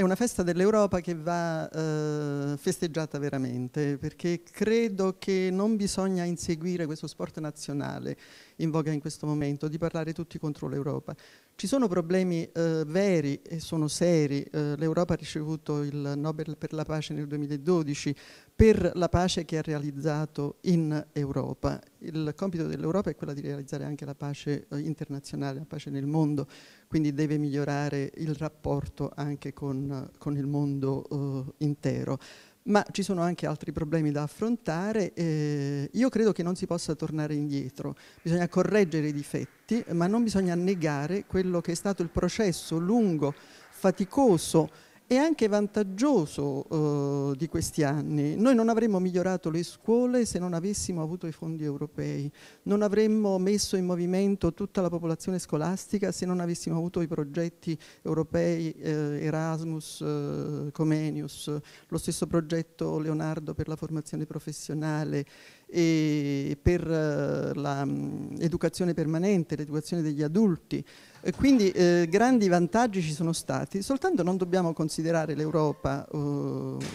è una festa dell'Europa che va eh, festeggiata veramente, perché credo che non bisogna inseguire questo sport nazionale in voga in questo momento, di parlare tutti contro l'Europa. Ci sono problemi eh, veri e sono seri. Eh, L'Europa ha ricevuto il Nobel per la pace nel 2012 per la pace che ha realizzato in Europa. Il compito dell'Europa è quello di realizzare anche la pace eh, internazionale, la pace nel mondo, quindi deve migliorare il rapporto anche con, con il mondo eh, intero ma ci sono anche altri problemi da affrontare. Eh, io credo che non si possa tornare indietro, bisogna correggere i difetti, ma non bisogna negare quello che è stato il processo lungo, faticoso e anche vantaggioso eh, di questi anni. Noi non avremmo migliorato le scuole se non avessimo avuto i fondi europei, non avremmo messo in movimento tutta la popolazione scolastica se non avessimo avuto i progetti europei eh, Erasmus, eh, Comenius, lo stesso progetto Leonardo per la formazione professionale e per eh, l'educazione mm, permanente, l'educazione degli adulti. E quindi eh, grandi vantaggi ci sono stati, soltanto non dobbiamo considerare l'Europa eh,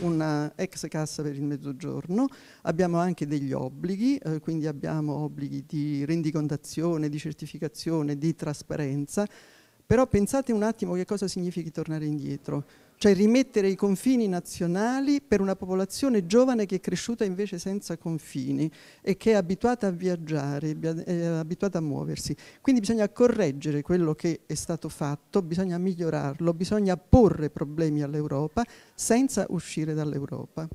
una ex cassa per il mezzogiorno, abbiamo anche degli obblighi, eh, quindi abbiamo obblighi di rendicontazione, di certificazione, di trasparenza, però pensate un attimo che cosa significa tornare indietro cioè rimettere i confini nazionali per una popolazione giovane che è cresciuta invece senza confini e che è abituata a viaggiare, è abituata a muoversi. Quindi bisogna correggere quello che è stato fatto, bisogna migliorarlo, bisogna porre problemi all'Europa senza uscire dall'Europa.